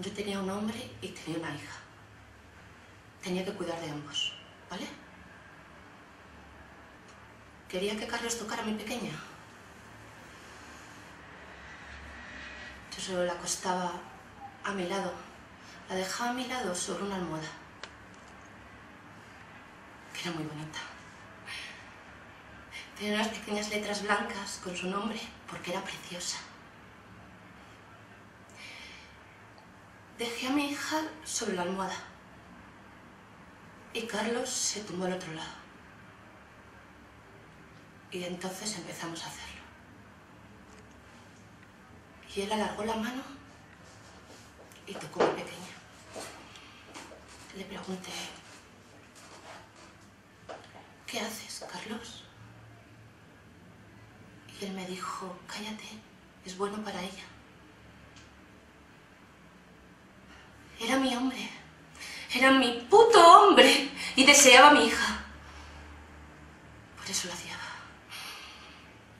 Yo tenía un hombre y tenía una hija. Tenía que cuidar de ambos, ¿vale? Quería que Carlos tocara a mi pequeña. Yo solo la acostaba a mi lado. La dejaba a mi lado sobre una almohada. Que era muy bonita. Tenía unas pequeñas letras blancas con su nombre porque era preciosa. Dejé a mi hija sobre la almohada y Carlos se tumbó al otro lado. Y entonces empezamos a hacerlo. Y él alargó la mano y tocó a mi pequeña. Le pregunté, ¿qué haces, Carlos? Y él me dijo, cállate, es bueno para ella. Mi hombre. Era mi puto hombre. Y deseaba a mi hija. Por eso lo hacía.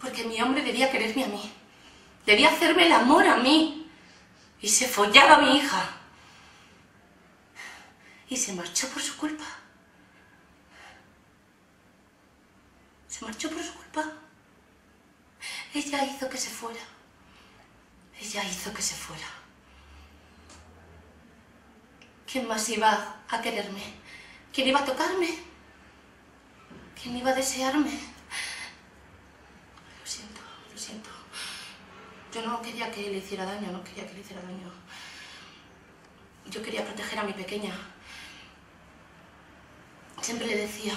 Porque mi hombre debía quererme a mí. Debía hacerme el amor a mí. Y se follaba a mi hija. Y se marchó por su culpa. Se marchó por su culpa. Ella hizo que se fuera. Ella hizo que se fuera. ¿Quién más iba a quererme? ¿Quién iba a tocarme? ¿Quién iba a desearme? Lo siento, lo siento. Yo no quería que le hiciera daño, no quería que le hiciera daño. Yo quería proteger a mi pequeña. Siempre le decía,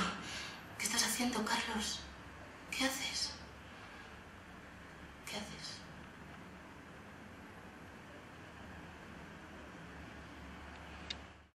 ¿qué estás haciendo, Carlos? ¿Qué haces? ¿Qué haces?